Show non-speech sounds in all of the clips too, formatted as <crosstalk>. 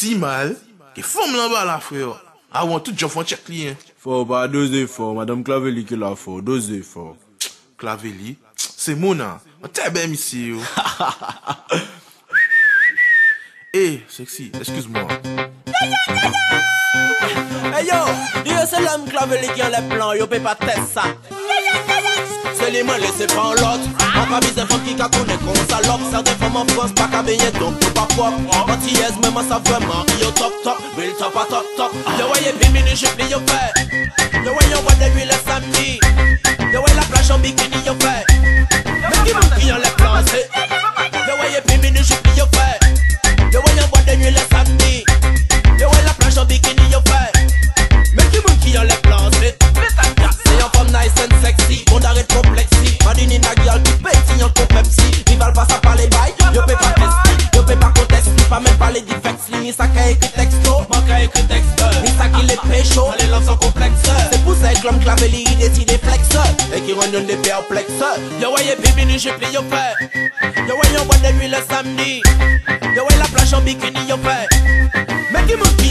Si mal, que femme là-bas la frère. Avant tout, j'en fais un check hein. Faut pas doser fort, Madame Claveli qui l'a fort, doser fort. Claveli, c'est mon an. On t'a bien ici, yo. <laughs> Eh, sexy, excuse-moi. Hey yo, yo c'est l'homme claveli qui a les plans, yo peut pas tester ça. C'est les mains laissées par l'autre. On pas mis des femmes qui ka connaît qu'on salope. Certaines femmes en France pas qu'à baigner donc tout pas propre. Antillaise même ça vraiment, yo top top, real top à top top. Yo voyez puis mini je plie yo fait. Yo voyez on voit des huiles le samedi. Yo voyez la plage en bikini yo fait. Écrit texto, manque écrit texte. Ni ça qui les pécho, allez lance sans complexe. C'est pour ça que l'homme claveli, il décide flex. Et qui rend des perplexes. Yo voyez baby, ni j'ai pris yo fait. Yo voyez on boit de nuit le samedi. Yo voyez la plage en bikini yo fait. Mais qui monte qui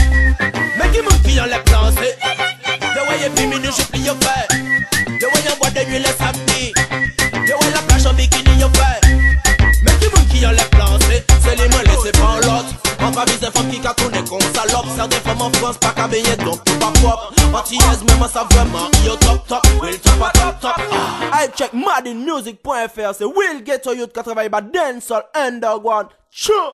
Sèr de fèm an Frans pa ka beye donk tou pa pop Antiyez mèman sa vèman yo top top. Will top a top top. I ah. check madinmusic.fr Se Will Gator Youth ka travay ba dancehall underground. Chou